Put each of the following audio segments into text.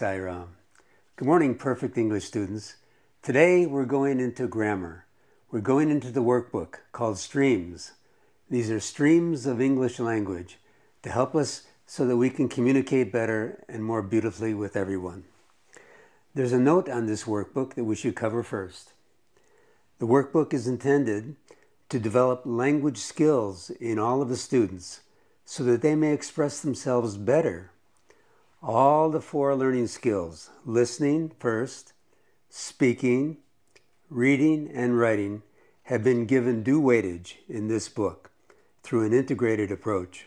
Good morning, perfect English students. Today we're going into grammar. We're going into the workbook called Streams. These are streams of English language to help us so that we can communicate better and more beautifully with everyone. There's a note on this workbook that we should cover first. The workbook is intended to develop language skills in all of the students so that they may express themselves better. All the four learning skills listening first, speaking, reading, and writing have been given due weightage in this book through an integrated approach.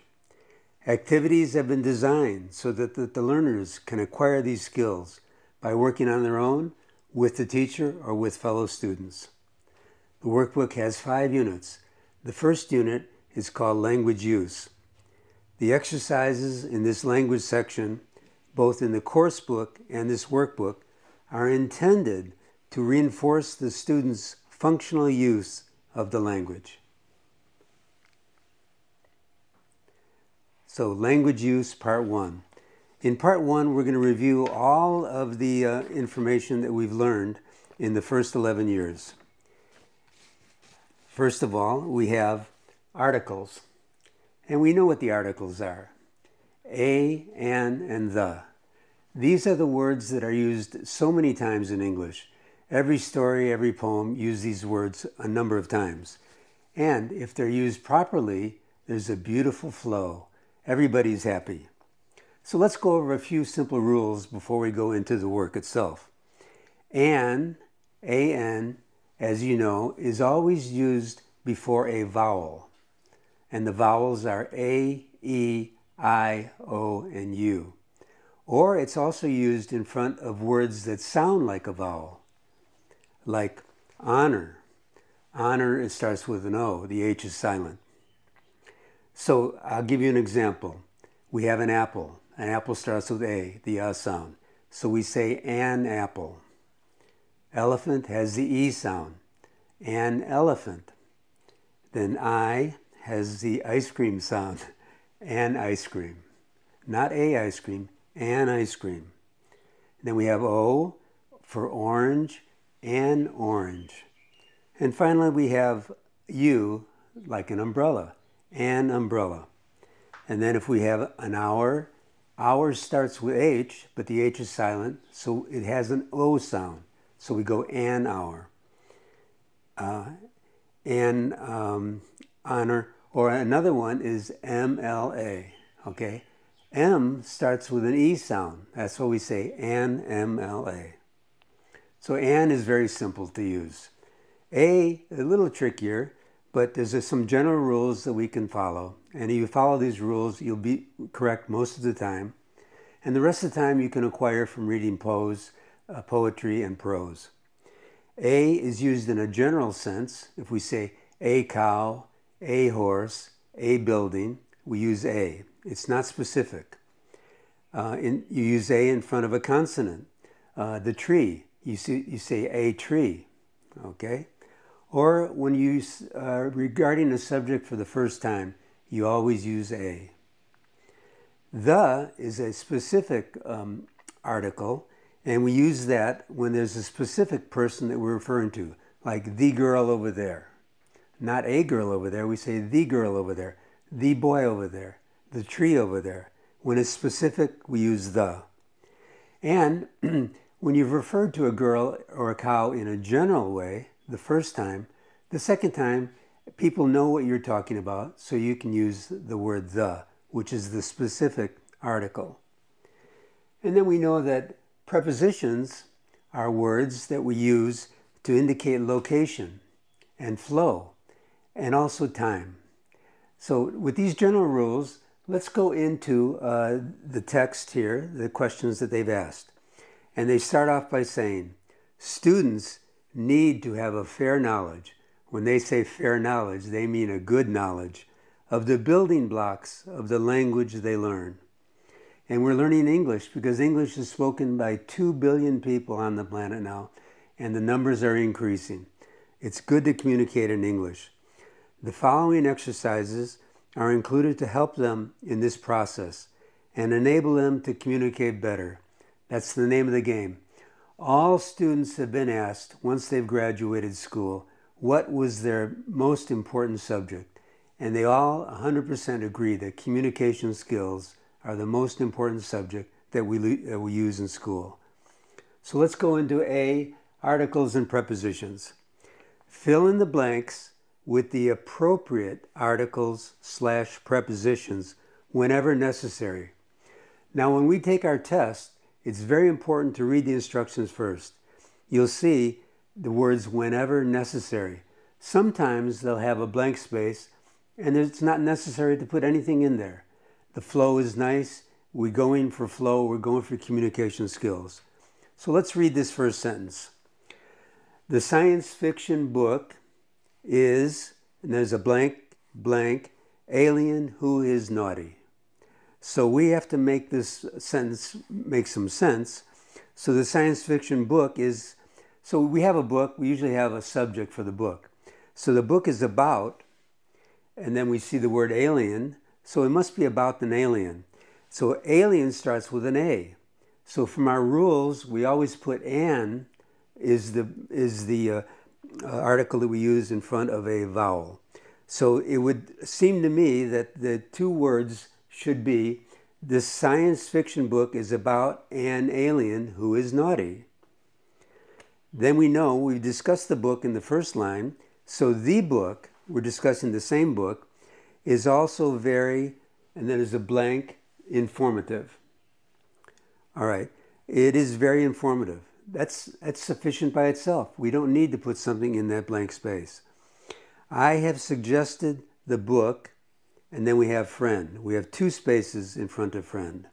Activities have been designed so that the, learners can acquire these skills by working on their own, with the teacher, or with fellow students. The workbook has five units. The first unit is called Language Use. The exercises in this language section, both in the course book and this workbook, are intended to reinforce the student's functional use of the language. So, language use, part one. In part one, we're going to review all of the uh, information that we've learned in the first 11 years. First of all, we have articles. And we know what the articles are a, an, and the. These are the words that are used so many times in English. Every story, every poem use these words a number of times. And if they're used properly, there's a beautiful flow. Everybody's happy. So let's go over a few simple rules before we go into the work itself. An, an, as you know, is always used before a vowel and the vowels are A, E, I, O, and U. Or it's also used in front of words that sound like a vowel, like honor. Honor, it starts with an O, the H is silent. So I'll give you an example. We have an apple. An apple starts with A, the A sound. So we say an apple. Elephant has the E sound. An elephant. Then I has the ice cream sound, an ice cream. Not a ice cream, an ice cream. Then we have O for orange, an orange. And finally we have U like an umbrella, an umbrella. And then if we have an hour, hour starts with H, but the H is silent, so it has an O sound. So we go an hour. Uh, and um, honor, or another one is MLA, okay? M starts with an E sound. That's what we say, an MLA. So an is very simple to use. A, a little trickier, but there's some general rules that we can follow. And if you follow these rules, you'll be correct most of the time. And the rest of the time you can acquire from reading pose, uh, poetry, and prose. A is used in a general sense. If we say a cow, a horse, a building, we use a. It's not specific. Uh, in, you use a in front of a consonant. Uh, the tree, you, see, you say a tree, okay? Or when you are uh, regarding a subject for the first time, you always use a. The is a specific um, article, and we use that when there's a specific person that we're referring to, like the girl over there not a girl over there. We say the girl over there, the boy over there, the tree over there. When it's specific, we use the. And when you've referred to a girl or a cow in a general way the first time, the second time, people know what you're talking about, so you can use the word the, which is the specific article. And then we know that prepositions are words that we use to indicate location and flow and also time. So with these general rules, let's go into uh, the text here, the questions that they've asked. And they start off by saying, students need to have a fair knowledge. When they say fair knowledge, they mean a good knowledge of the building blocks of the language they learn. And we're learning English because English is spoken by 2 billion people on the planet now, and the numbers are increasing. It's good to communicate in English. The following exercises are included to help them in this process and enable them to communicate better. That's the name of the game. All students have been asked once they've graduated school what was their most important subject. And they all 100% agree that communication skills are the most important subject that we, that we use in school. So let's go into A, articles and prepositions. Fill in the blanks with the appropriate articles slash prepositions whenever necessary. Now, when we take our test, it's very important to read the instructions first. You'll see the words whenever necessary. Sometimes they'll have a blank space and it's not necessary to put anything in there. The flow is nice. We're going for flow. We're going for communication skills. So let's read this first sentence. The science fiction book is, and there's a blank, blank, alien who is naughty. So we have to make this sentence make some sense. So the science fiction book is, so we have a book, we usually have a subject for the book. So the book is about, and then we see the word alien, so it must be about an alien. So alien starts with an A. So from our rules, we always put an is the is the uh, uh, article that we use in front of a vowel. So it would seem to me that the two words should be this science fiction book is about an alien who is naughty. Then we know we discussed the book in the first line. So the book, we're discussing the same book, is also very, and then there's a blank, informative. All right. It is very informative. That's, that's sufficient by itself. We don't need to put something in that blank space. I have suggested the book, and then we have friend. We have two spaces in front of friend.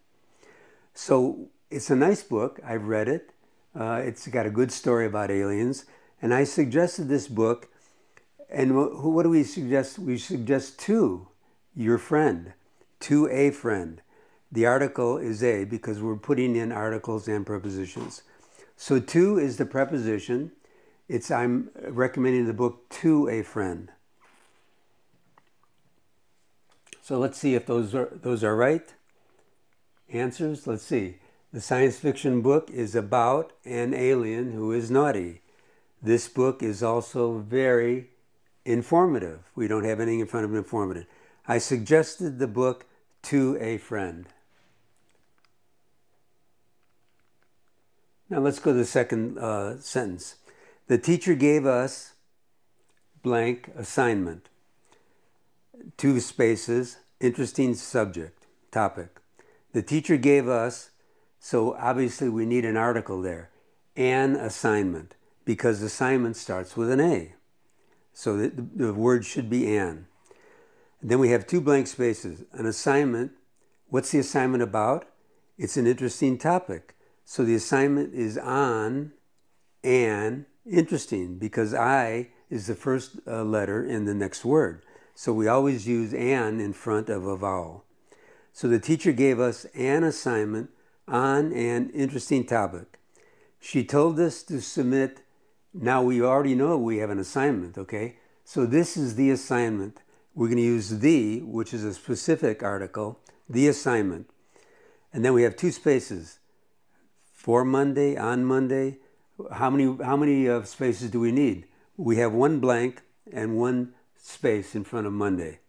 So it's a nice book. I've read it. Uh, it's got a good story about aliens. And I suggested this book. And what do we suggest? We suggest to your friend, to a friend. The article is a because we're putting in articles and prepositions. So to is the preposition. It's I'm recommending the book to a friend. So let's see if those are those are right. Answers, let's see. The science fiction book is about an alien who is naughty. This book is also very informative. We don't have anything in front of informative. I suggested the book to a friend. Now let's go to the second uh, sentence. The teacher gave us blank assignment. Two spaces, interesting subject, topic. The teacher gave us, so obviously we need an article there, an assignment, because assignment starts with an A. So the, the word should be an. And then we have two blank spaces. An assignment, what's the assignment about? It's an interesting topic. So the assignment is on and interesting because I is the first uh, letter in the next word. So we always use an in front of a vowel. So the teacher gave us an assignment on an interesting topic. She told us to submit. Now we already know we have an assignment, okay? So this is the assignment. We're going to use the, which is a specific article, the assignment. And then we have two spaces for Monday, on Monday. How many, how many uh, spaces do we need? We have one blank and one space in front of Monday.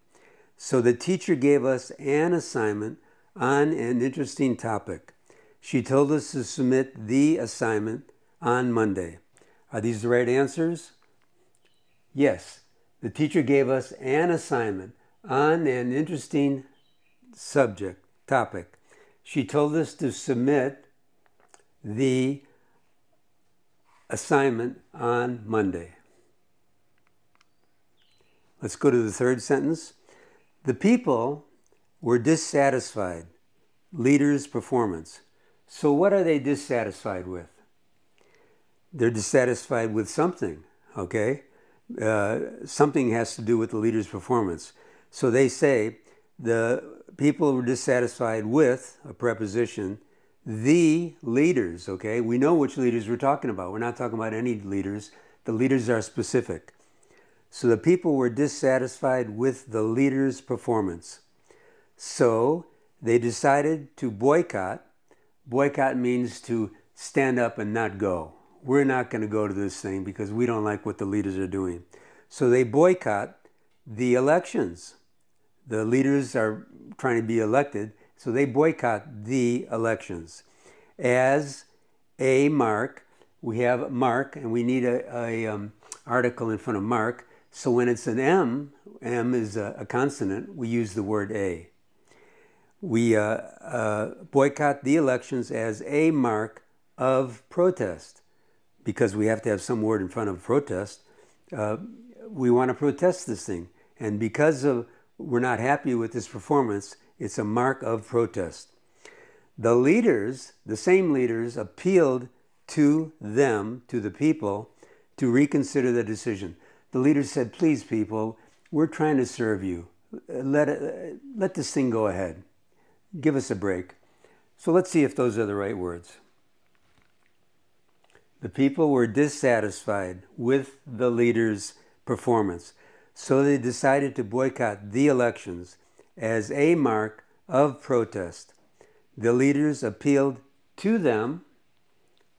So the teacher gave us an assignment on an interesting topic. She told us to submit the assignment on Monday. Are these the right answers? Yes. The teacher gave us an assignment on an interesting subject, topic. She told us to submit the assignment on Monday. Let's go to the third sentence. The people were dissatisfied. Leaders' performance. So, what are they dissatisfied with? They're dissatisfied with something, okay? Uh, something has to do with the leader's performance. So they say the people were dissatisfied with a preposition the leaders, okay? We know which leaders we're talking about. We're not talking about any leaders. The leaders are specific. So the people were dissatisfied with the leader's performance. So they decided to boycott Boycott means to stand up and not go. We're not going to go to this thing because we don't like what the leaders are doing. So they boycott the elections. The leaders are trying to be elected, so they boycott the elections. As a mark, we have mark, and we need a, a um, article in front of mark. So when it's an M, M is a, a consonant, we use the word a. We uh, uh, boycott the elections as a mark of protest because we have to have some word in front of protest. Uh, we want to protest this thing. And because of we're not happy with this performance, it's a mark of protest. The leaders, the same leaders, appealed to them, to the people, to reconsider the decision. The leaders said, Please, people, we're trying to serve you. Let, let this thing go ahead. Give us a break. So let's see if those are the right words. The people were dissatisfied with the leaders' performance, so they decided to boycott the elections as a mark of protest. The leaders appealed to them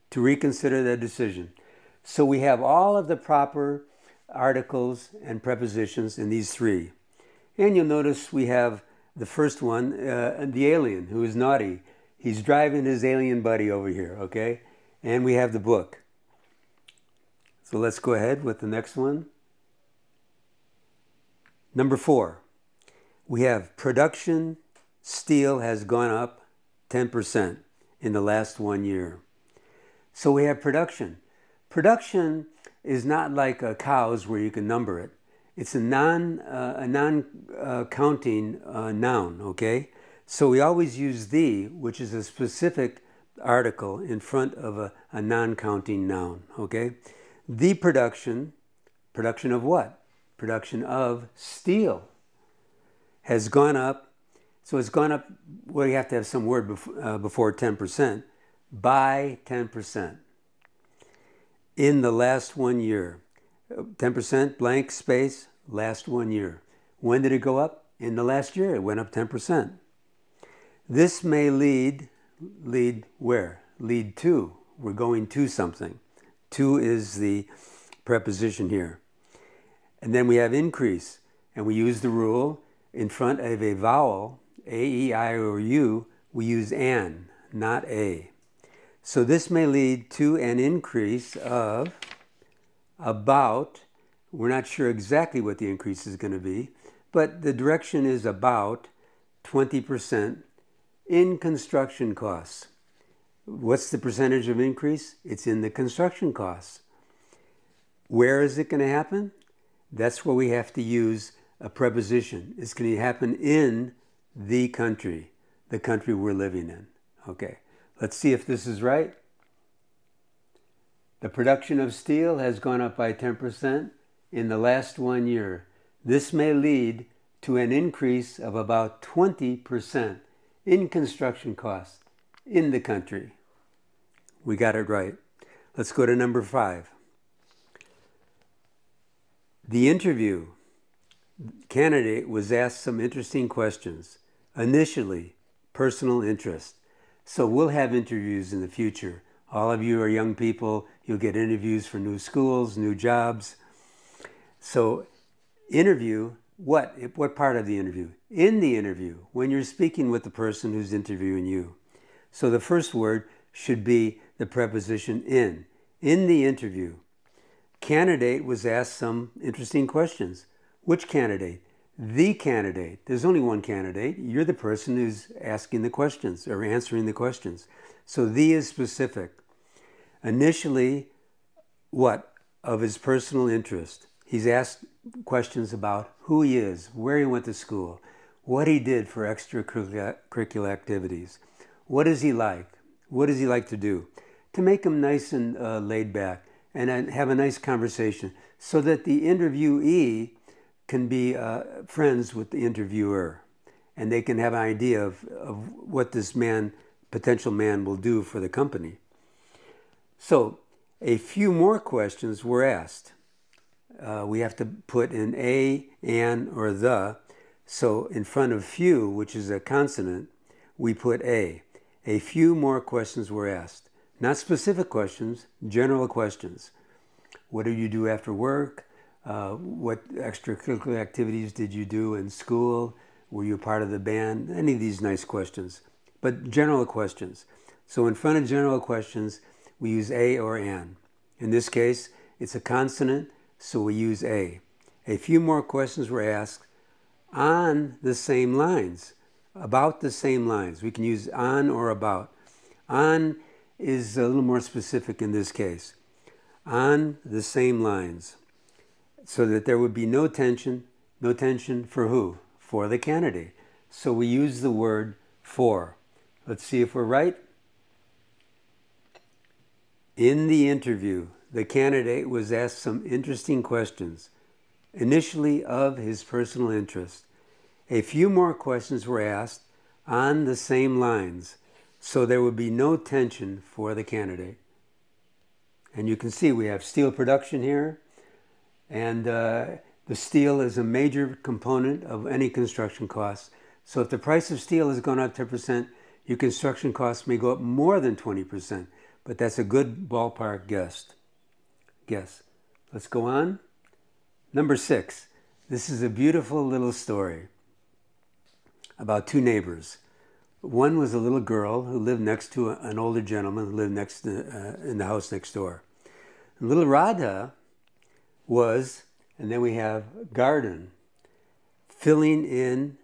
to reconsider their decision. So we have all of the proper articles and prepositions in these three. And you'll notice we have the first one, uh, the alien who is naughty. He's driving his alien buddy over here, okay? And we have the book. So let's go ahead with the next one. Number four, we have production steel has gone up 10% in the last one year. So we have production. Production is not like uh, cows where you can number it. It's a non uh, a non uh, counting uh, noun. Okay, so we always use the, which is a specific article in front of a, a non counting noun. Okay, the production, production of what? Production of steel has gone up. So it's gone up. Well, you have to have some word before, uh, before ten percent by ten percent in the last one year. 10% blank space, last one year. When did it go up? In the last year, it went up 10%. This may lead, lead where? Lead to. We're going to something. To is the preposition here. And then we have increase, and we use the rule in front of a vowel, A, E, I, or U, we use an, not a. So this may lead to an increase of about, we're not sure exactly what the increase is going to be, but the direction is about 20% in construction costs. What's the percentage of increase? It's in the construction costs. Where is it going to happen? That's where we have to use a preposition. It's going to happen in the country, the country we're living in. Okay. Let's see if this is right. The production of steel has gone up by 10% in the last one year. This may lead to an increase of about 20% in construction costs in the country. We got it right. Let's go to number five. The interview candidate was asked some interesting questions. Initially, personal interest. So we'll have interviews in the future. All of you are young people. You'll get interviews for new schools, new jobs. So interview, what? What part of the interview? In the interview, when you're speaking with the person who's interviewing you. So the first word should be the preposition in. In the interview, candidate was asked some interesting questions. Which candidate? the candidate. There's only one candidate. You're the person who's asking the questions or answering the questions. So the is specific. Initially, what? Of his personal interest. He's asked questions about who he is, where he went to school, what he did for extracurricular activities, what is he like, what does he like to do, to make him nice and uh, laid back and have a nice conversation so that the interviewee can be uh, friends with the interviewer and they can have an idea of, of what this man, potential man, will do for the company. So, a few more questions were asked. Uh, we have to put in a, an, or the. So, in front of few, which is a consonant, we put a. A few more questions were asked. Not specific questions, general questions. What do you do after work? Uh, what extracurricular activities did you do in school? Were you part of the band? Any of these nice questions, but general questions. So in front of general questions, we use a or an. In this case, it's a consonant, so we use a. A few more questions were asked on the same lines, about the same lines. We can use on or about. On is a little more specific in this case. On the same lines, so that there would be no tension. No tension for who? For the candidate. So we use the word for. Let's see if we're right. In the interview, the candidate was asked some interesting questions, initially of his personal interest. A few more questions were asked on the same lines, so there would be no tension for the candidate. And you can see we have steel production here, and uh, the steel is a major component of any construction cost. So if the price of steel has gone up 10%, your construction costs may go up more than 20% but that's a good ballpark guess. Guess. Let's go on. Number six. This is a beautiful little story about two neighbors. One was a little girl who lived next to an older gentleman who lived next to, uh, in the house next door. Little Radha was, and then we have garden, filling in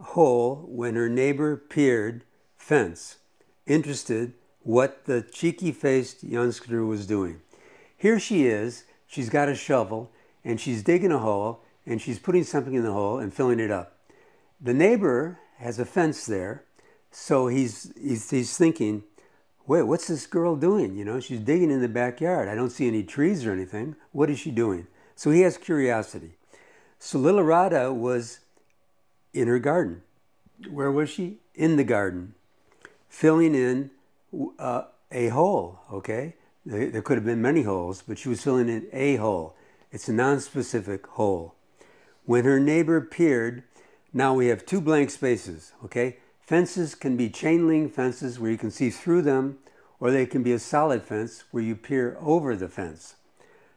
hole when her neighbor peered fence, interested what the cheeky faced youngster was doing. Here she is, she's got a shovel, and she's digging a hole, and she's putting something in the hole and filling it up. The neighbor has a fence there, so he's, he's, he's thinking, wait, what's this girl doing? You know, she's digging in the backyard. I don't see any trees or anything. What is she doing? So he has curiosity. So Radha was in her garden. Where was she? In the garden, filling in uh, a hole, okay? There could have been many holes, but she was filling in a hole. It's a non-specific hole. When her neighbor appeared, now we have two blank spaces, okay? Fences can be chain link fences where you can see through them, or they can be a solid fence where you peer over the fence.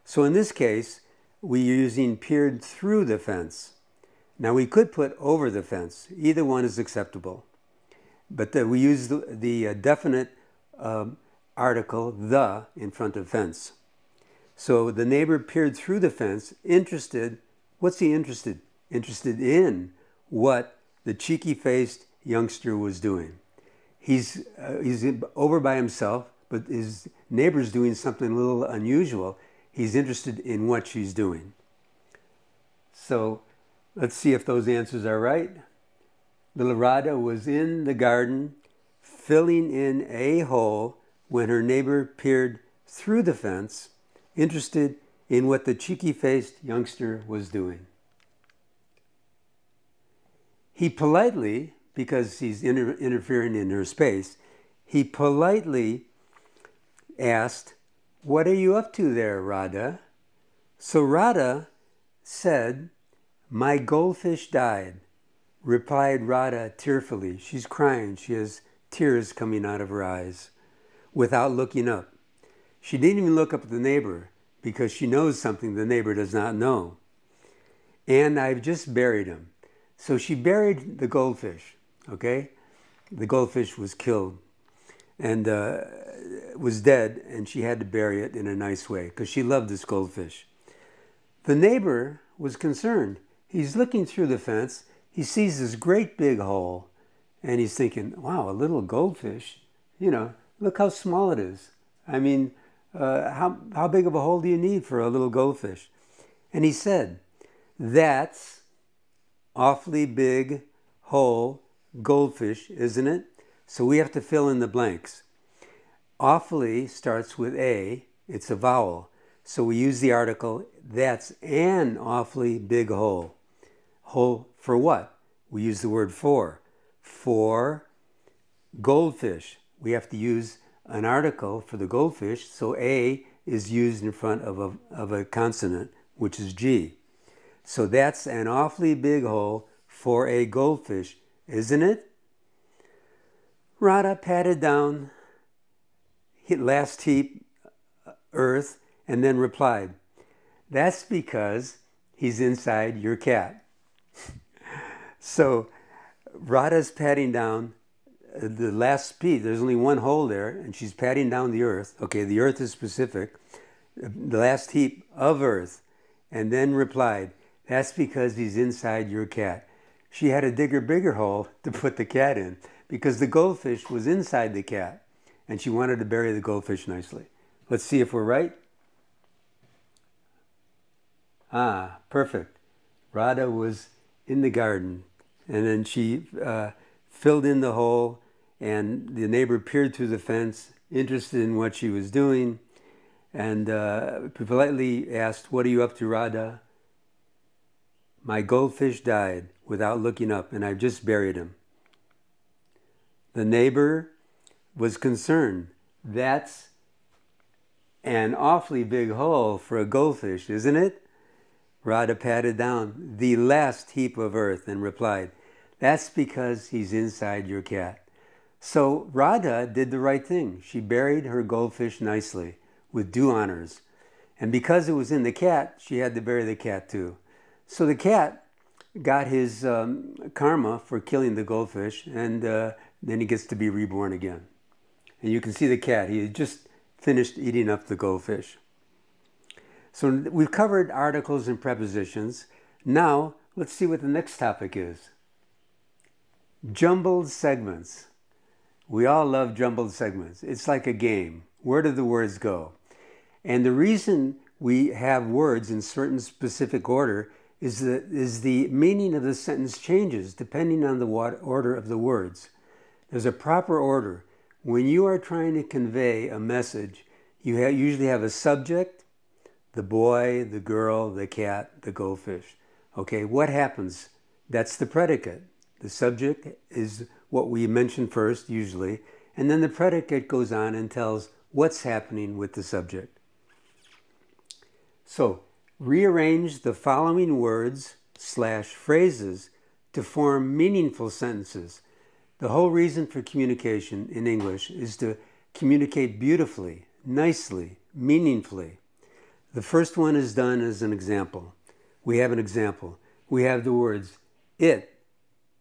So in this case, we're using peered through the fence. Now we could put over the fence. Either one is acceptable. But the, we use the, the uh, definite um, article, the, in front of fence. So the neighbor peered through the fence, interested. What's he interested? Interested in what the cheeky faced youngster was doing. He's, uh, he's over by himself, but his neighbor's doing something a little unusual. He's interested in what she's doing. So let's see if those answers are right. Little Radha was in the garden filling in a hole when her neighbor peered through the fence, interested in what the cheeky faced youngster was doing. He politely, because he's inter- interfering in her space, he politely asked, What are you up to there, Radha? So Radha said, My goldfish died, replied Radha tearfully. She's crying. She has tears coming out of her eyes, without looking up. She didn't even look up at the neighbor because she knows something the neighbor does not know. And I've just buried him. So she buried the goldfish, okay? The goldfish was killed and uh, was dead, and she had to bury it in a nice way because she loved this goldfish. The neighbor was concerned. He's looking through the fence. He sees this great big hole and he's thinking, wow, a little goldfish, you know, look how small it is. I mean, uh, how, how big of a hole do you need for a little goldfish? And he said, that's awfully big hole goldfish, isn't it? So we have to fill in the blanks. Awfully starts with A, it's a vowel. So we use the article, that's an awfully big hole. Hole for what? We use the word for for goldfish. We have to use an article for the goldfish, so A is used in front of a, of a consonant, which is G. So that's an awfully big hole for a goldfish, isn't it? Radha patted down hit last heap uh, earth and then replied, That's because he's inside your cat. so Radha's patting down uh, the last speed. There's only one hole there, and she's patting down the earth. Okay, the earth is specific. The last heap of earth. And then replied, That's because he's inside your cat. She had to dig a bigger hole to put the cat in because the goldfish was inside the cat and she wanted to bury the goldfish nicely. Let's see if we're right. Ah, perfect. Radha was in the garden and then she uh, filled in the hole and the neighbor peered through the fence, interested in what she was doing, and uh, politely asked, What are you up to, Radha? My goldfish died without looking up, and I've just buried him. The neighbor was concerned. That's an awfully big hole for a goldfish, isn't it? Radha patted down the last heap of earth and replied, That's because he's inside your cat. So Radha did the right thing. She buried her goldfish nicely with due honors. And because it was in the cat, she had to bury the cat too. So the cat got his um, karma for killing the goldfish, and uh, then he gets to be reborn again. And you can see the cat, he had just finished eating up the goldfish. So we've covered articles and prepositions. Now let's see what the next topic is. Jumbled segments. We all love jumbled segments. It's like a game. Where do the words go? And the reason we have words in certain specific order is that is the meaning of the sentence changes depending on the order of the words. There's a proper order. When you are trying to convey a message, you usually have a subject, the boy, the girl, the cat, the goldfish. Okay, what happens? That's the predicate. The subject is what we mention first, usually, and then the predicate goes on and tells what's happening with the subject. So, rearrange the following words slash phrases to form meaningful sentences. The whole reason for communication in English is to communicate beautifully, nicely, meaningfully. The first one is done as an example. We have an example. We have the words it,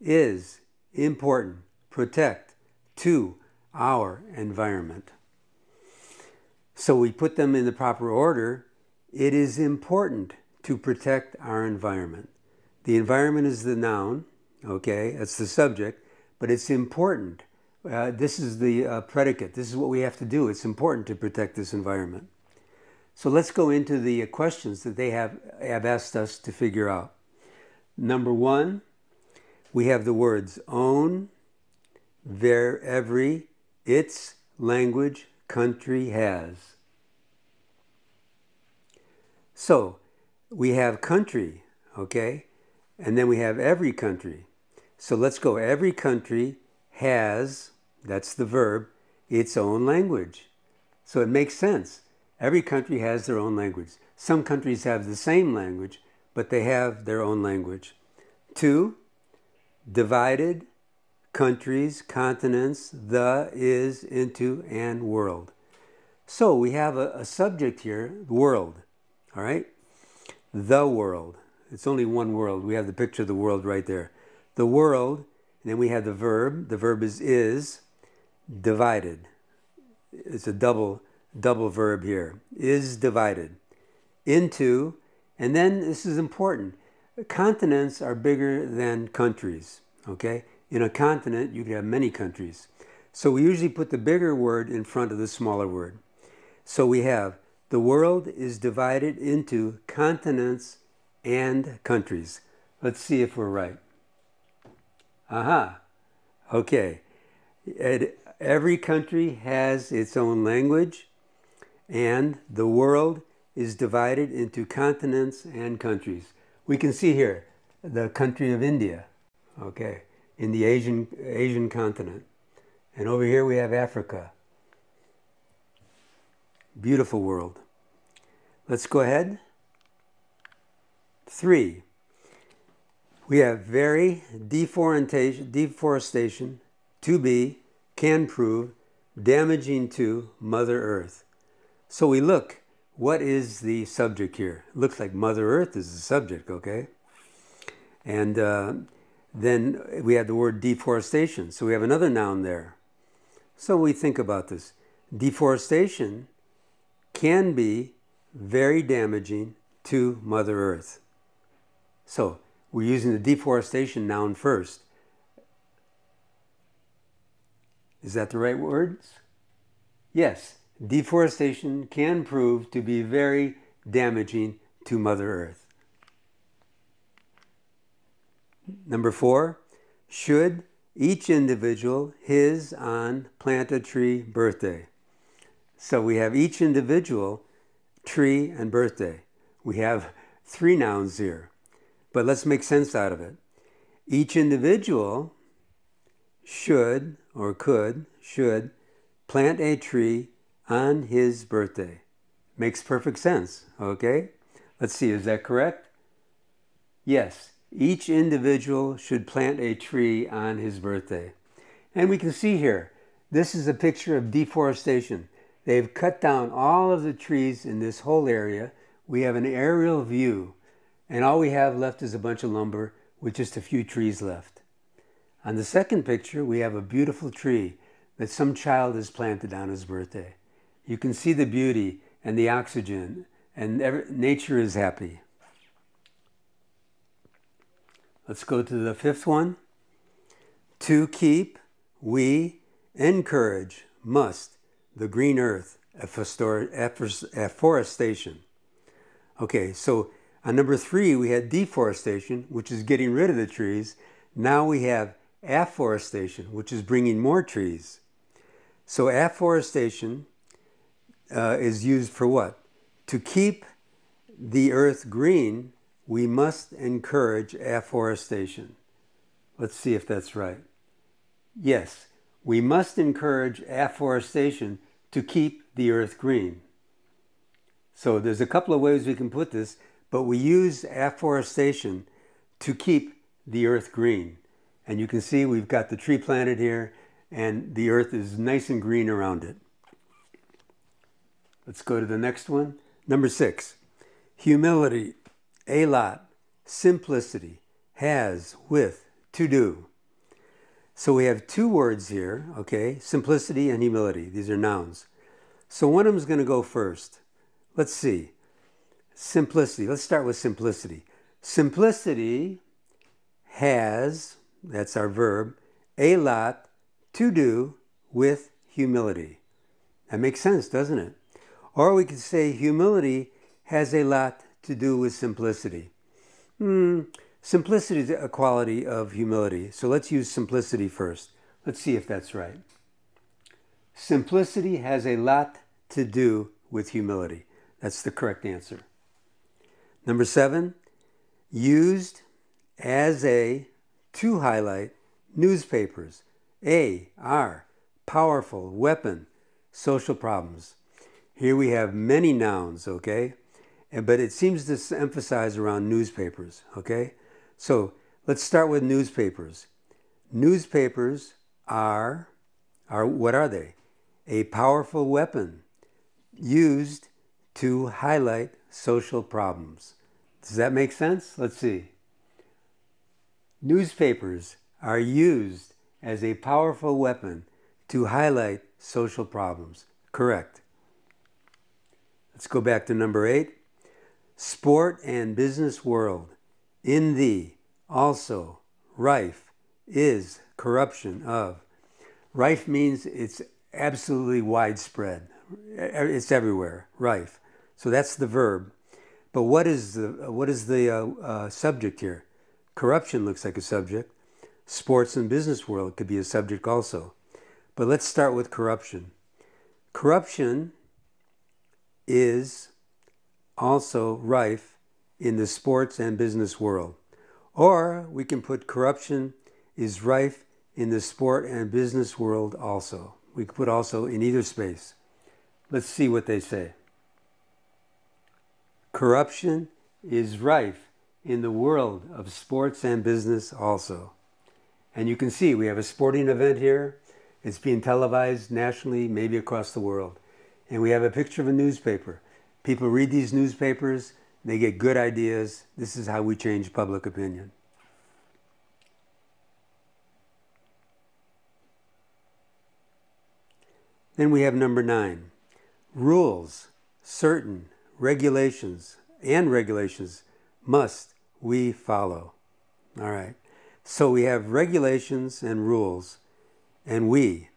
is, important, protect, to, our environment. So we put them in the proper order. It is important to protect our environment. The environment is the noun, okay, that's the subject, but it's important. Uh, this is the uh, predicate. This is what we have to do. It's important to protect this environment. So let's go into the questions that they have, have asked us to figure out. Number one, we have the words own, their every, its, language, country, has. So we have country, okay? And then we have every country. So let's go. Every country has, that's the verb, its own language. So it makes sense. Every country has their own language. Some countries have the same language, but they have their own language. Two, divided countries, continents, the, is, into, and world. So we have a, a subject here, world, all right? The world. It's only one world. We have the picture of the world right there. The world, and then we have the verb. The verb is is, divided. It's a double, double verb here. Is divided. Into, and then this is important continents are bigger than countries, okay? In a continent, you could have many countries. So we usually put the bigger word in front of the smaller word. So we have the world is divided into continents and countries. Let's see if we're right. Aha. Okay. Every country has its own language, and the world is divided into continents and countries we can see here the country of India, okay, in the Asian, Asian continent. And over here we have Africa. Beautiful world. Let's go ahead. Three, we have very deforestation, deforestation to be can prove damaging to Mother Earth. So we look, what is the subject here? It looks like Mother Earth is the subject, okay? And uh, then we have the word deforestation. So we have another noun there. So we think about this. Deforestation can be very damaging to Mother Earth. So we're using the deforestation noun first. Is that the right words? Yes, deforestation can prove to be very damaging to Mother Earth. Number four, should each individual his on plant a tree birthday. So we have each individual tree and birthday. We have three nouns here, but let's make sense out of it. Each individual should or could, should plant a tree on his birthday. Makes perfect sense, okay? Let's see, is that correct? Yes, each individual should plant a tree on his birthday. And we can see here, this is a picture of deforestation. They've cut down all of the trees in this whole area. We have an aerial view, and all we have left is a bunch of lumber with just a few trees left. On the second picture, we have a beautiful tree that some child has planted on his birthday. You can see the beauty and the oxygen, and every, nature is happy. Let's go to the fifth one. To keep, we encourage, must, the green earth, afforestation. Okay, so on number three, we had deforestation, which is getting rid of the trees. Now we have afforestation, which is bringing more trees. So afforestation uh, is used for what? To keep the earth green, we must encourage afforestation. Let's see if that's right. Yes, we must encourage afforestation to keep the earth green. So there's a couple of ways we can put this, but we use afforestation to keep the earth green. And you can see we've got the tree planted here and the earth is nice and green around it. Let's go to the next one. Number six, humility, a lot, simplicity, has, with, to do. So we have two words here, okay? Simplicity and humility. These are nouns. So one of them is going to go first. Let's see. Simplicity. Let's start with simplicity. Simplicity has, that's our verb, a lot to do with humility. That makes sense, doesn't it? Or we could say humility has a lot to do with simplicity. Hmm, simplicity is a quality of humility. So let's use simplicity first. Let's see if that's right. Simplicity has a lot to do with humility. That's the correct answer. Number seven, used as a to highlight newspapers. A, R, powerful, weapon, social problems. Here we have many nouns, okay? But it seems to emphasize around newspapers, okay? So let's start with newspapers. Newspapers are, are what are they? A powerful weapon used to highlight social problems. Does that make sense? Let's see. Newspapers are used as a powerful weapon to highlight social problems. Correct. Let's go back to number eight. Sport and business world. In thee also, rife, is corruption of. Rife means it's absolutely widespread. It's everywhere, rife. So that's the verb. But what is the, what is the uh, uh, subject here? Corruption looks like a subject. Sports and business world could be a subject also. But let's start with corruption. Corruption is also rife in the sports and business world. Or we can put corruption is rife in the sport and business world also. We could put also in either space. Let's see what they say. Corruption is rife in the world of sports and business also. And you can see we have a sporting event here, It's being televised nationally, maybe across the world. And we have a picture of a newspaper. People read these newspapers, they get good ideas. This is how we change public opinion. Then we have number nine rules, certain, regulations, and regulations must we follow. All right. So we have regulations and rules, and we.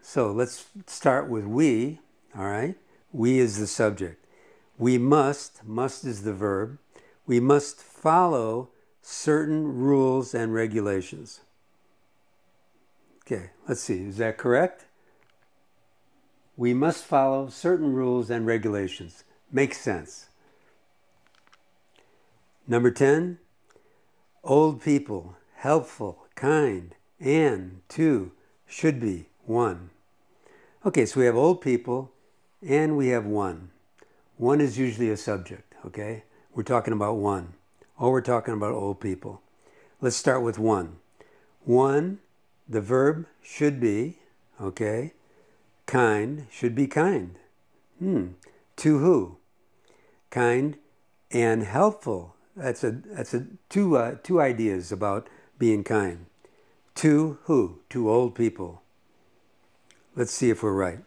So let's start with we. All right. We is the subject. We must, must is the verb. We must follow certain rules and regulations. Okay, let's see. Is that correct? We must follow certain rules and regulations. Makes sense. Number 10, old people, helpful, kind, and, two, should be, one. Okay, so we have old people and we have one. One is usually a subject, okay? We're talking about one, or we're talking about old people. Let's start with one. One, the verb should be, okay? Kind should be kind. Hmm. To who? Kind and helpful that's a that's a two uh, two ideas about being kind. To who? To old people. Let's see if we're right.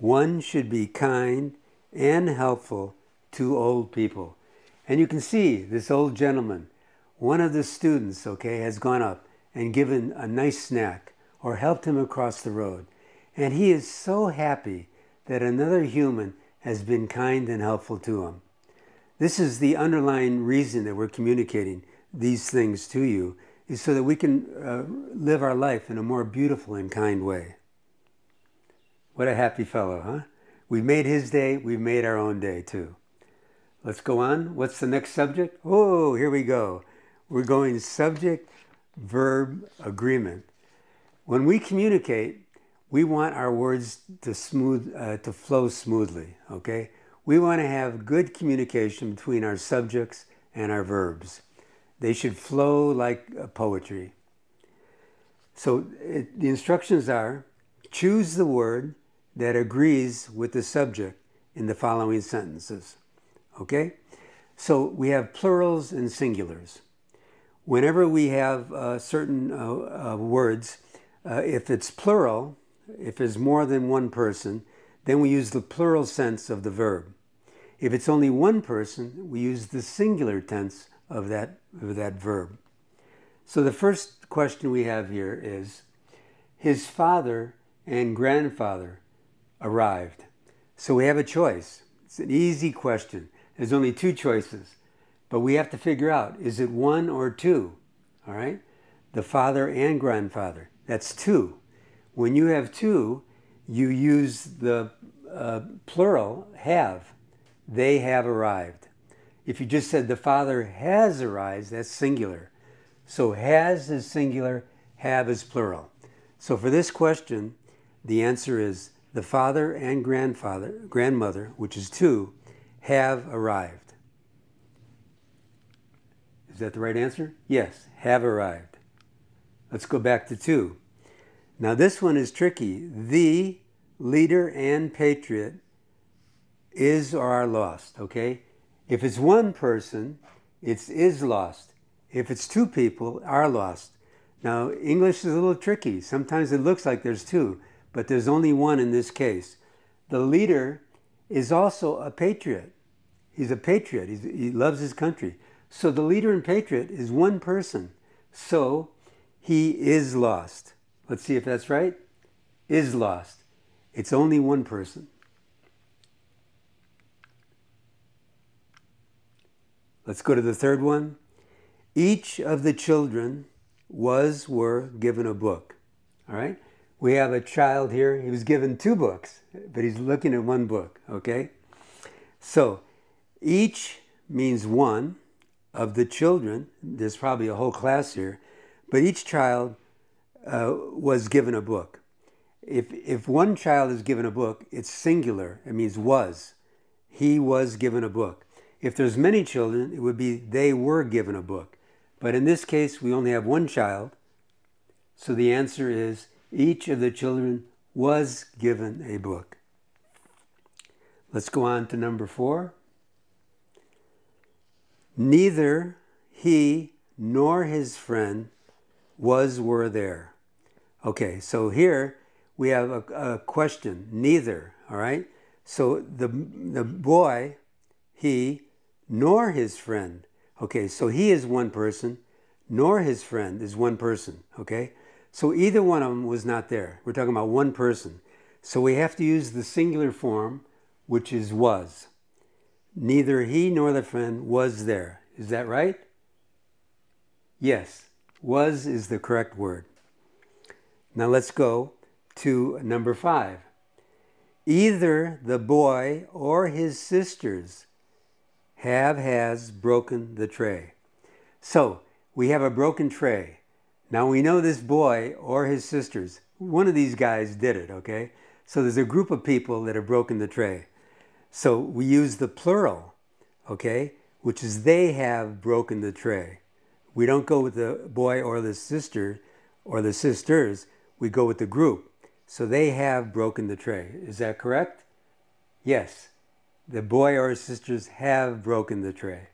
One should be kind and helpful to old people. And you can see this old gentleman, one of the students, okay, has gone up and given a nice snack or helped him across the road. And he is so happy that another human has been kind and helpful to him. This is the underlying reason that we're communicating these things to you, is so that we can uh, live our life in a more beautiful and kind way. What a happy fellow, huh? We've made his day, we've made our own day too. Let's go on. What's the next subject? Oh, here we go. We're going subject verb agreement. When we communicate, we want our words to smooth uh, to flow smoothly, okay? We want to have good communication between our subjects and our verbs. They should flow like poetry. So it, the instructions are choose the word that agrees with the subject in the following sentences. Okay? So we have plurals and singulars. Whenever we have uh, certain uh, uh, words, uh, if it's plural, if there's more than one person, then we use the plural sense of the verb. If it's only one person, we use the singular tense of that, of that verb. So the first question we have here is His father and grandfather arrived. So we have a choice. It's an easy question. There's only two choices, but we have to figure out is it one or two? All right? The father and grandfather. That's two. When you have two, you use the uh, plural have they have arrived. If you just said the Father has arrived, that's singular. So has is singular, have is plural. So for this question, the answer is the father and grandfather, grandmother, which is two, have arrived. Is that the right answer? Yes, have arrived. Let's go back to two. Now this one is tricky. The leader and patriot is or are lost, okay? If it's one person, it's is lost. If it's two people, are lost. Now, English is a little tricky. Sometimes it looks like there's two, but there's only one in this case. The leader is also a patriot. He's a patriot. He's, he loves his country. So the leader and patriot is one person. So he is lost. Let's see if that's right. Is lost. It's only one person. Let's go to the third one. Each of the children was, were given a book. All right? We have a child here. He was given two books, but he's looking at one book. Okay? So, each means one of the children. There's probably a whole class here, but each child uh, was given a book. If, if one child is given a book, it's singular. It means was. He was given a book. If there's many children, it would be they were given a book. But in this case, we only have one child. So the answer is each of the children was given a book. Let's go on to number four. Neither he nor his friend was were there. Okay, so here we have a, a question. Neither, all right? So the, the boy, he, nor his friend. Okay, so he is one person, nor his friend is one person. Okay, so either one of them was not there. We're talking about one person. So we have to use the singular form, which is was. Neither he nor the friend was there. Is that right? Yes, was is the correct word. Now let's go to number five. Either the boy or his sisters have has broken the tray. So we have a broken tray. Now we know this boy or his sisters, one of these guys did it, okay? So there's a group of people that have broken the tray. So we use the plural, okay, which is they have broken the tray. We don't go with the boy or the sister or the sisters, we go with the group. So they have broken the tray. Is that correct? Yes. The boy or his sisters have broken the tray.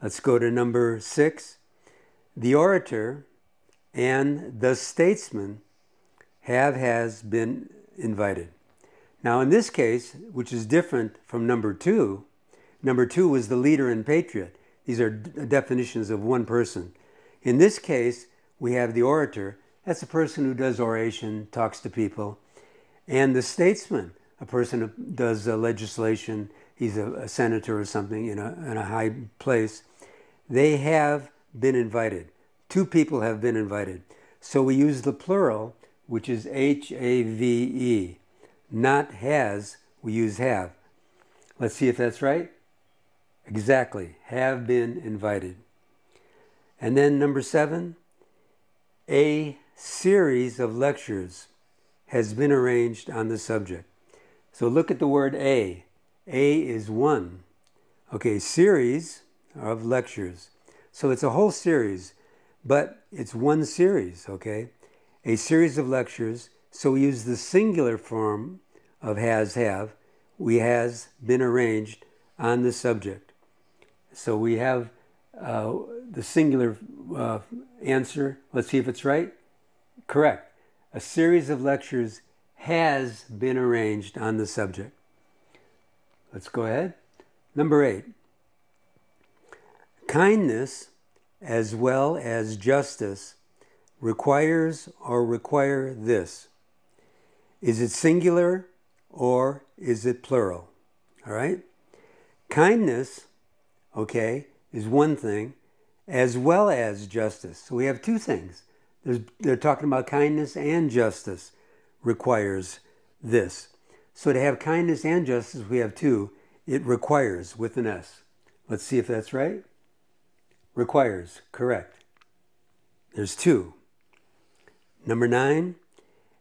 Let's go to number six. The orator and the statesman have has been invited. Now, in this case, which is different from number two, number two was the leader and patriot. These are d- definitions of one person. In this case, we have the orator. That's a person who does oration, talks to people. And the statesman, a person who does uh, legislation, he's a, a, senator or something in a, in a high place. They have been invited. Two people have been invited. So we use the plural, which is H A V E. Not has, we use have. Let's see if that's right. Exactly, have been invited. And then number seven, a series of lectures has been arranged on the subject. So look at the word A. A is one. Okay, series of lectures. So it's a whole series, but it's one series, okay? A series of lectures. So we use the singular form of has have. We has been arranged on the subject. So we have uh, the singular uh, answer. Let's see if it's right. Correct. A series of lectures has been arranged on the subject. Let's go ahead. Number eight. Kindness as well as justice requires or require this. Is it singular or is it plural? All right? Kindness, okay, is one thing, as well as justice. So we have two things. There's, they're talking about kindness and justice requires this. So to have kindness and justice, we have two. It requires with an S. Let's see if that's right. Requires, correct. There's two. Number nine,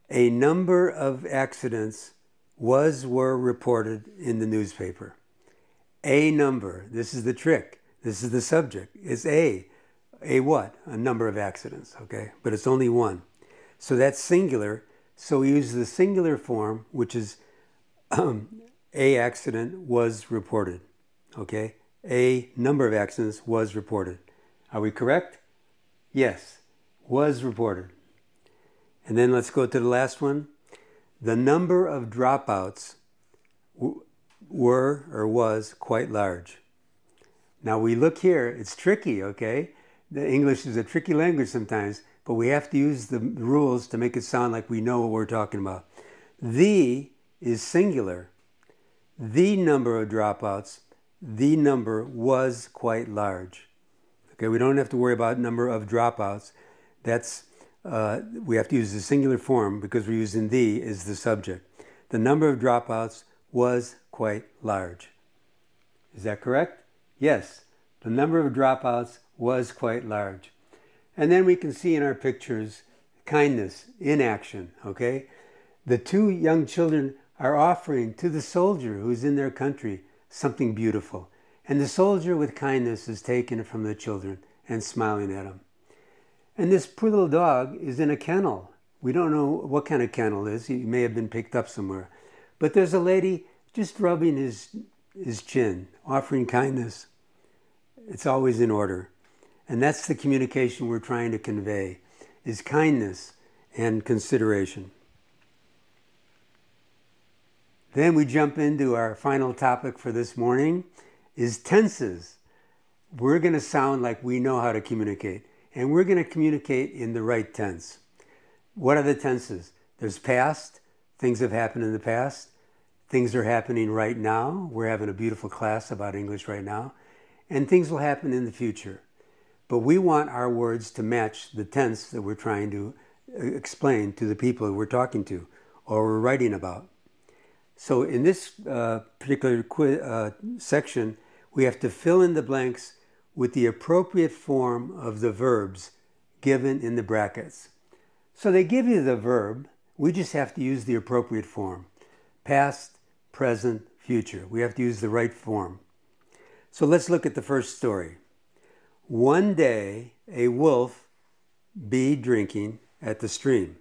a number of accidents was were reported in the newspaper. A number, this is the trick. This is the subject. It's A. A what? A number of accidents, okay? But it's only one. So that's singular. So we use the singular form, which is um, a accident was reported, okay? A number of accidents was reported. Are we correct? Yes, was reported. And then let's go to the last one. The number of dropouts w- were or was quite large. Now we look here, it's tricky, okay? The English is a tricky language sometimes, but we have to use the rules to make it sound like we know what we're talking about. The is singular. The number of dropouts, the number was quite large. Okay, we don't have to worry about number of dropouts. That's uh, we have to use the singular form because we're using the is the subject. The number of dropouts was quite large. Is that correct? Yes, the number of dropouts was quite large. And then we can see in our pictures kindness in action, okay? The two young children are offering to the soldier who's in their country something beautiful. And the soldier with kindness is taking it from the children and smiling at them. And this poor little dog is in a kennel. We don't know what kind of kennel it is. He may have been picked up somewhere. But there's a lady just rubbing his, his chin, offering kindness. It's always in order. And that's the communication we're trying to convey is kindness and consideration. Then we jump into our final topic for this morning is tenses. We're going to sound like we know how to communicate and we're going to communicate in the right tense. What are the tenses? There's past, things have happened in the past. Things are happening right now. We're having a beautiful class about English right now. And things will happen in the future. But we want our words to match the tense that we're trying to uh, explain to the people we're talking to or we're writing about. So in this uh, particular uh, section, we have to fill in the blanks with the appropriate form of the verbs given in the brackets. So they give you the verb, we just have to use the appropriate form. Past, present, future. We have to use the right form. So let's look at the first story. One day, a wolf be drinking at the stream.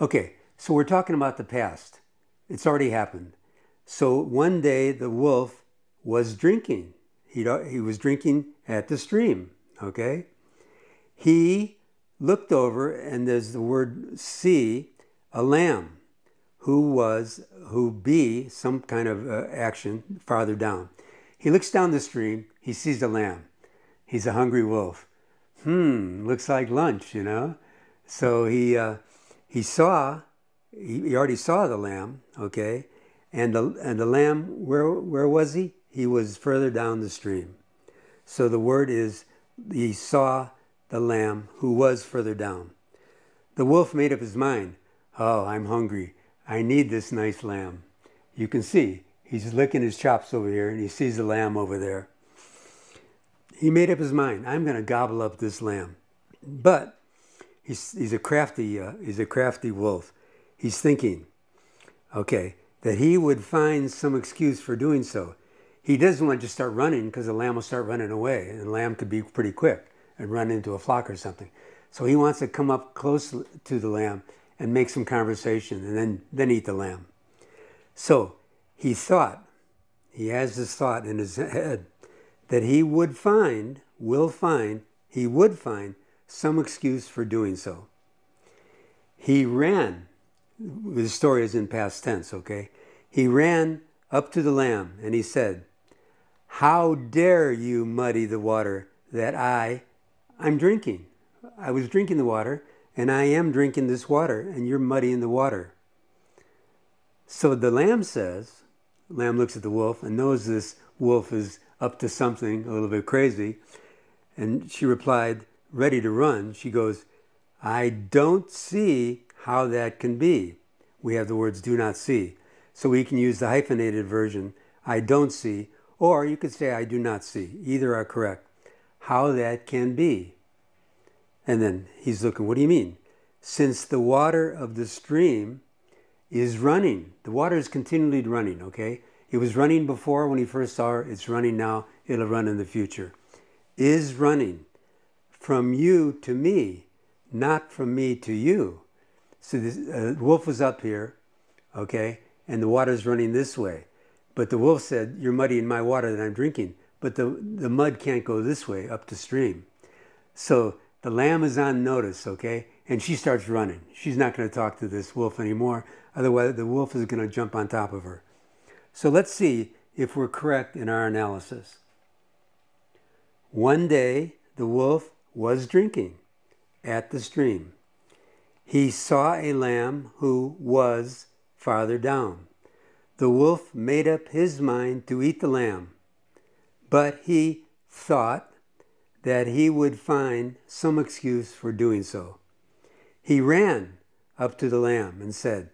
Okay, so we're talking about the past. It's already happened. So one day, the wolf was drinking. He, he was drinking at the stream. Okay? He looked over, and there's the word see, a lamb who was, who be some kind of uh, action farther down. He looks down the stream, he sees a lamb. He's a hungry wolf. Hmm, looks like lunch, you know? So he, uh, he saw, he, he already saw the lamb, okay? And the, and the lamb, where, where was he? He was further down the stream. So the word is, he saw the lamb who was further down. The wolf made up his mind. Oh, I'm hungry. I need this nice lamb. You can see he's licking his chops over here and he sees the lamb over there. He made up his mind. I'm going to gobble up this lamb. But he's, he's a crafty uh, he's a crafty wolf. He's thinking, okay, that he would find some excuse for doing so. He doesn't want to just start running because the lamb will start running away, and lamb could be pretty quick and run into a flock or something. So he wants to come up close to the lamb and make some conversation and then, then eat the lamb. So he thought, he has this thought in his head that he would find, will find, he would find some excuse for doing so. He ran, the story is in past tense, okay? He ran up to the lamb and he said, How dare you muddy the water that I, I'm drinking? I was drinking the water and I am drinking this water, and you're muddying the water. So the lamb says, lamb looks at the wolf and knows this wolf is up to something a little bit crazy. And she replied, ready to run, she goes, I don't see how that can be. We have the words do not see. So we can use the hyphenated version, I don't see, or you could say I do not see. Either are correct. How that can be. And then he's looking, what do you mean? Since the water of the stream is running, the water is continually running, okay? It was running before when he first saw her, it's running now, it'll run in the future. Is running from you to me, not from me to you. So the uh, wolf was up here, okay, and the water's running this way. But the wolf said, You're muddying my water that I'm drinking. But the, the mud can't go this way up the stream. So the lamb is on notice, okay? And she starts running. She's not going to talk to this wolf anymore. Otherwise, the wolf is going to jump on top of her. So let's see if we're correct in our analysis. One day, the wolf was drinking at the stream. He saw a lamb who was farther down. The wolf made up his mind to eat the lamb, but he thought that he would find some excuse for doing so. He ran up to the lamb and said,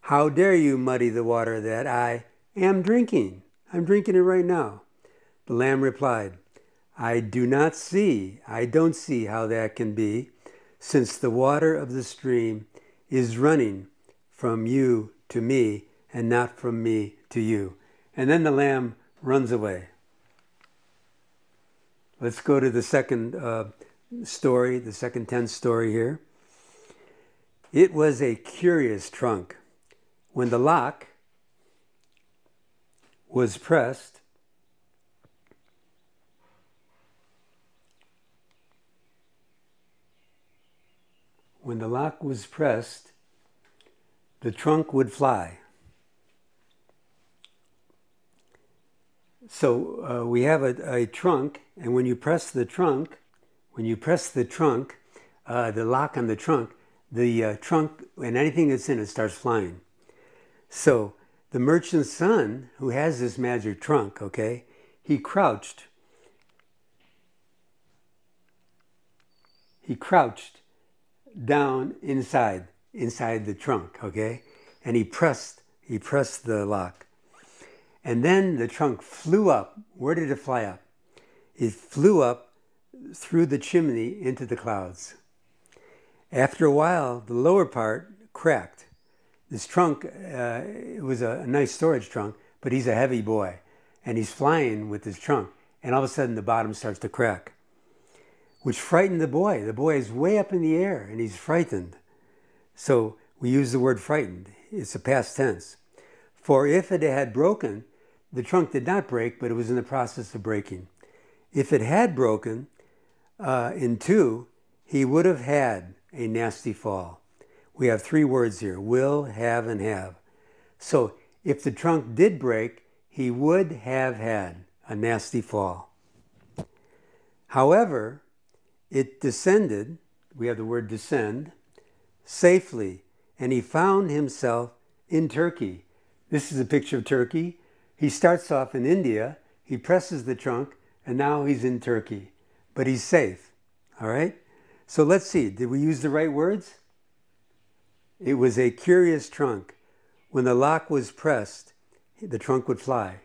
How dare you muddy the water that I am drinking? I'm drinking it right now. The lamb replied, I do not see, I don't see how that can be, since the water of the stream is running from you to me and not from me to you. And then the lamb runs away. Let's go to the second uh, story, the second tense story here. It was a curious trunk. When the lock was pressed, when the lock was pressed, the trunk would fly. So uh, we have a, a, trunk, and when you press the trunk, when you press the trunk, uh, the lock on the trunk, the uh, trunk and anything that's in it starts flying. So the merchant's son, who has this magic trunk, okay, he crouched. He crouched down inside, inside the trunk, okay, and he pressed, he pressed the lock. And then the trunk flew up. Where did it fly up? It flew up through the chimney into the clouds. After a while, the lower part cracked. This trunk, uh, it was a, a nice storage trunk, but he's a heavy boy. And he's flying with his trunk. And all of a sudden, the bottom starts to crack, which frightened the boy. The boy is way up in the air and he's frightened. So we use the word frightened. It's a past tense. For if it had broken, the trunk did not break, but it was in the process of breaking. If it had broken uh, in two, he would have had a nasty fall. We have three words here will, have, and have. So if the trunk did break, he would have had a nasty fall. However, it descended, we have the word descend, safely, and he found himself in Turkey. This is a picture of Turkey. He starts off in India, he presses the trunk, and now he's in Turkey. But he's safe, all right? So let's see, did we use the right words? It was a curious trunk. When the lock was pressed, the trunk would fly.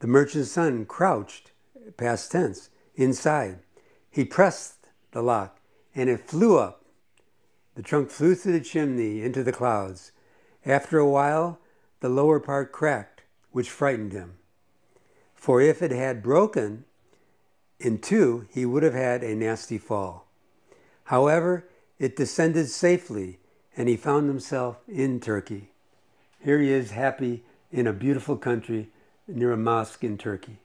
The merchant's son crouched, past tense, inside. He pressed the lock and it flew up. The trunk flew through the chimney into the clouds. After a while, the lower part cracked, which frightened him. For if it had broken, in two, he would have had a nasty fall. However, it descended safely, and he found himself in Turkey. Here he is, happy in a beautiful country near a mosque in Turkey.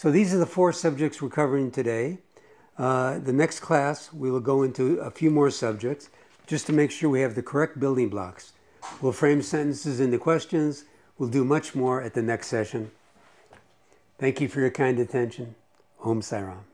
So these are the four subjects we're covering today. Uh, the next class, we will go into a few more subjects just to make sure we have the correct building blocks. We'll frame sentences into questions. We'll do much more at the next session. Thank you for your kind attention. Om Sai Ram.